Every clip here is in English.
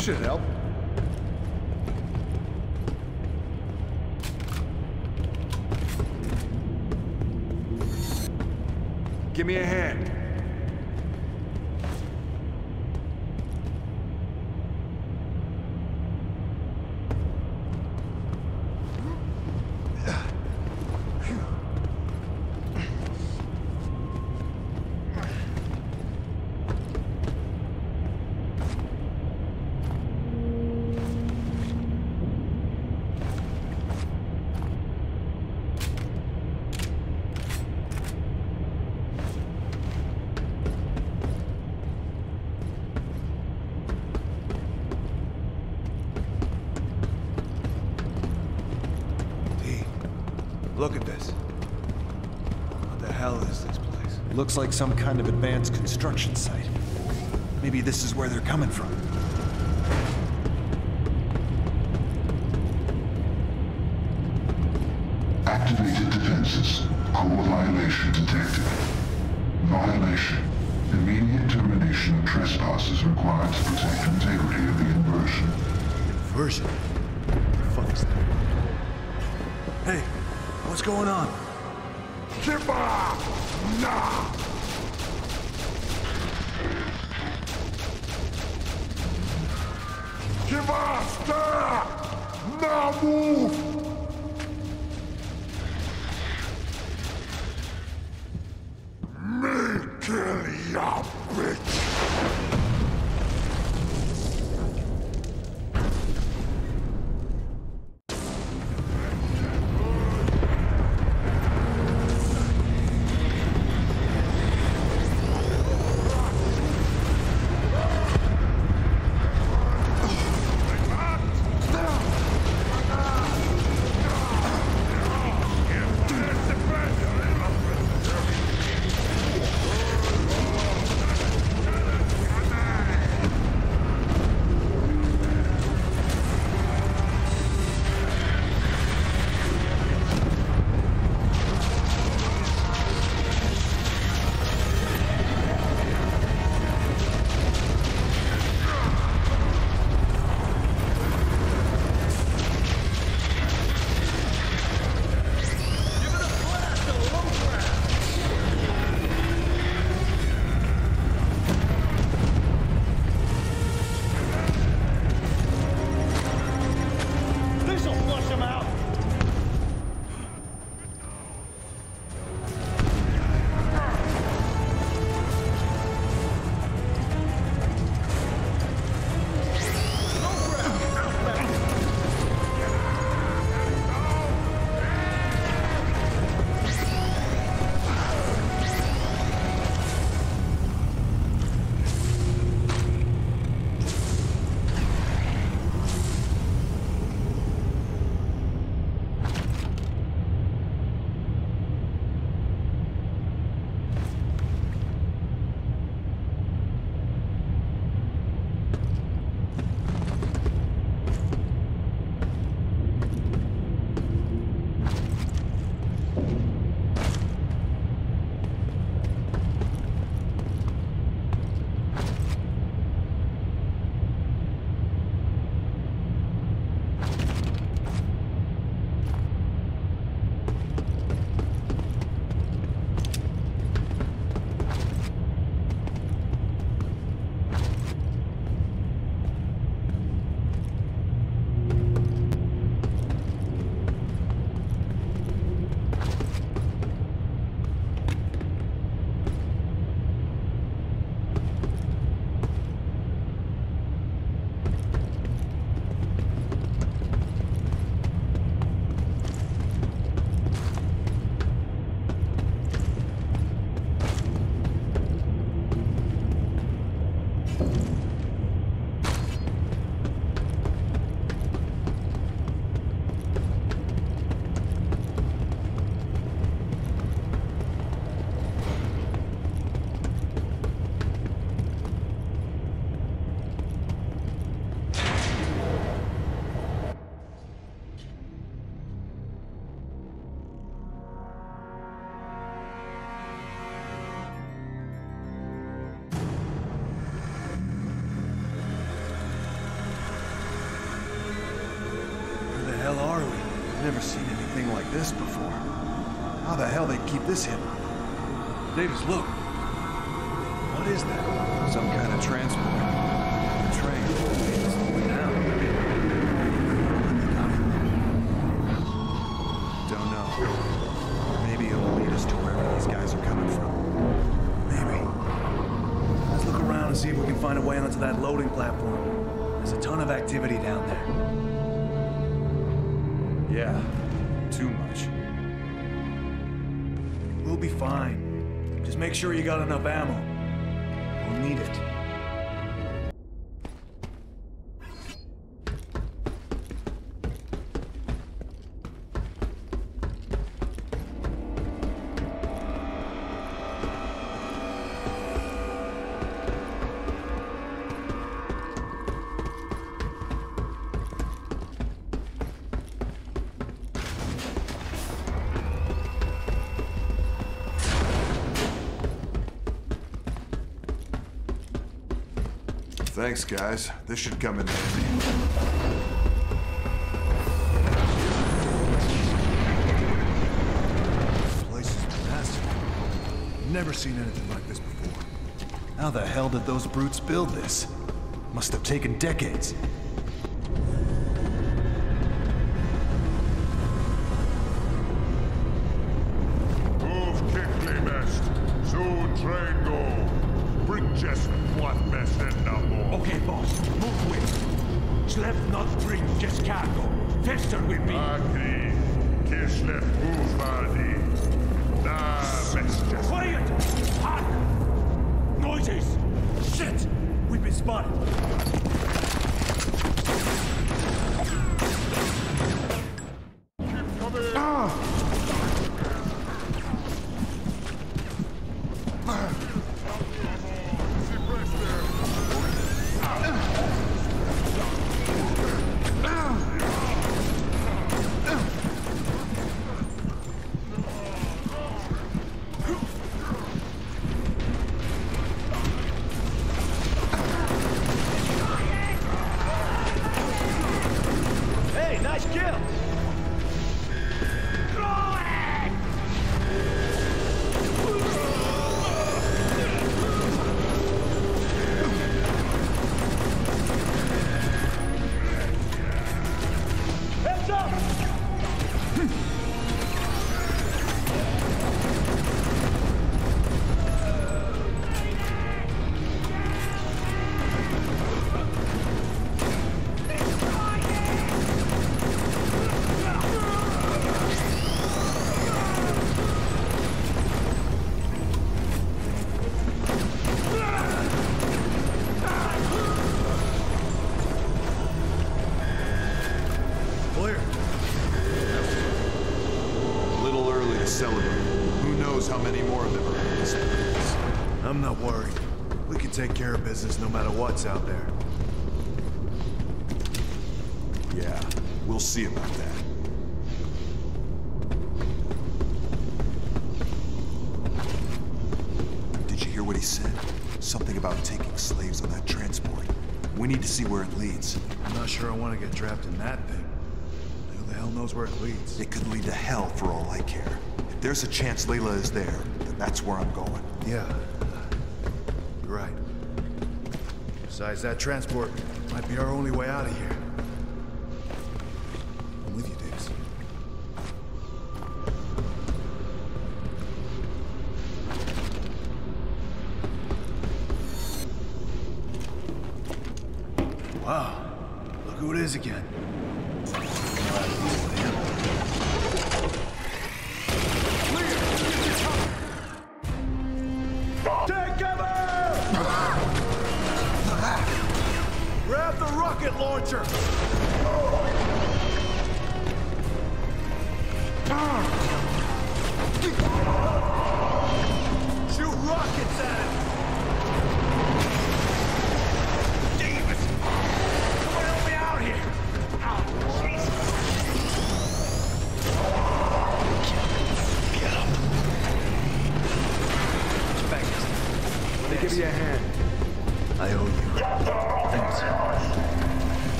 Should help. Give me a hand. Look at this. What the hell is this place? Looks like some kind of advanced construction site. Maybe this is where they're coming from. Activated defenses. Core violation detected. Violation. Immediate termination of trespass is required to protect integrity of the inversion. Version. Fuck is that? Hey, what's going on? Kiba! Nah! Davis, look. What is that? Some kind of transport. Make sure you got enough ammo. We'll need it. Thanks, guys. This should come in handy. This place is massive. Never seen anything like this before. How the hell did those brutes build this? Must have taken decades. Faster will be. Agri. Kislev Ufadi. Na, just. Quiet! Hark! Noises! Shit! We've been spotted. Not worried. We can take care of business no matter what's out there. Yeah, we'll see about that. Did you hear what he said? Something about taking slaves on that transport. We need to see where it leads. I'm not sure I want to get trapped in that thing. Who the hell knows where it leads? It could lead to hell for all I care. If there's a chance Layla is there, then that's where I'm going. Yeah. Besides, that transport might be our only way out of here. I'm with you, Davis. Wow. Look who it is again.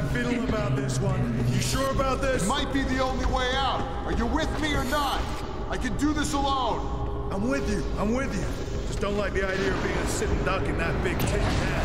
Bad feeling about this one. You sure about this? Might be the only way out. Are you with me or not? I can do this alone. I'm with you. I'm with you. Just don't like the idea of being a sitting duck in that big tin can.